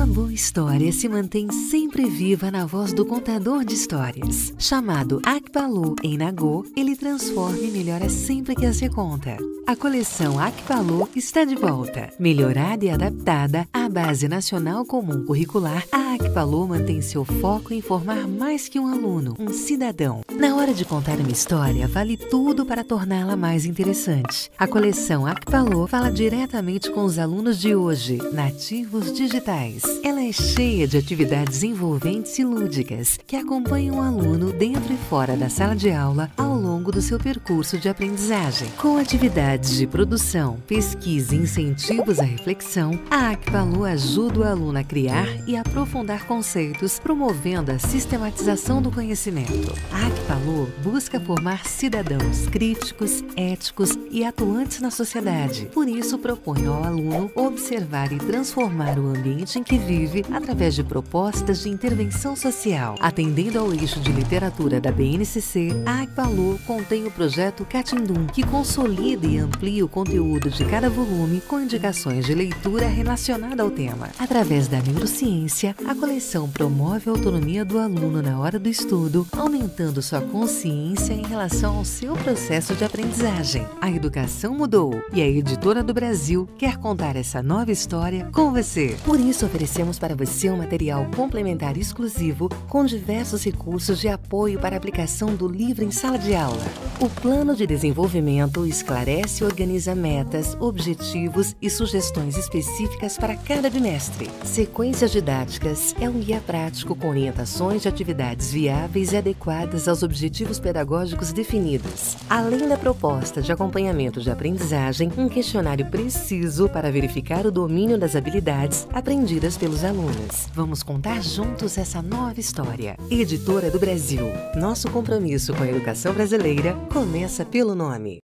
Uma boa história se mantém sempre viva na voz do contador de histórias. Chamado Akbalu em Nagô, ele transforma e melhora sempre que as reconta. A coleção Akbalu está de volta. Melhorada e adaptada à base nacional comum curricular, a Akbalu mantém seu foco em formar mais que um aluno, um cidadão. Na hora de contar uma história, vale tudo para torná-la mais interessante. A coleção Akbalu fala diretamente com os alunos de hoje, nativos digitais. Ela é cheia de atividades envolventes e lúdicas que acompanham o aluno dentro e fora da sala de aula ao longo do seu percurso de aprendizagem. Com atividades de produção, pesquisa e incentivos à reflexão, a Akbalu ajuda o aluno a criar e aprofundar conceitos, promovendo a sistematização do conhecimento. A Akbalu busca formar cidadãos críticos, éticos e atuantes na sociedade. Por isso, propõe ao aluno observar e transformar o ambiente em que vive através de propostas de intervenção social. Atendendo ao eixo de literatura da BNCC, a Akbalu contém o projeto Catindum, que consolida e amplia o conteúdo de cada volume com indicações de leitura relacionada ao tema. Através da neurociência, a coleção promove a autonomia do aluno na hora do estudo, aumentando sua consciência em relação ao seu processo de aprendizagem. A educação mudou e a editora do Brasil quer contar essa nova história com você. Por isso, oferecemos para você um material complementar exclusivo com diversos recursos de apoio para a aplicação do livro em sala de aula. O plano de desenvolvimento esclarece e organiza metas, objetivos e sugestões específicas para cada bimestre. Sequências didáticas é um guia prático com orientações de atividades viáveis e adequadas aos objetivos pedagógicos definidos. Além da proposta de acompanhamento de aprendizagem, um questionário preciso para verificar o domínio das habilidades aprendidas pelos alunos. Vamos contar juntos essa nova história. Editora do Brasil. Nosso compromisso com a educação brasileira começa pelo nome.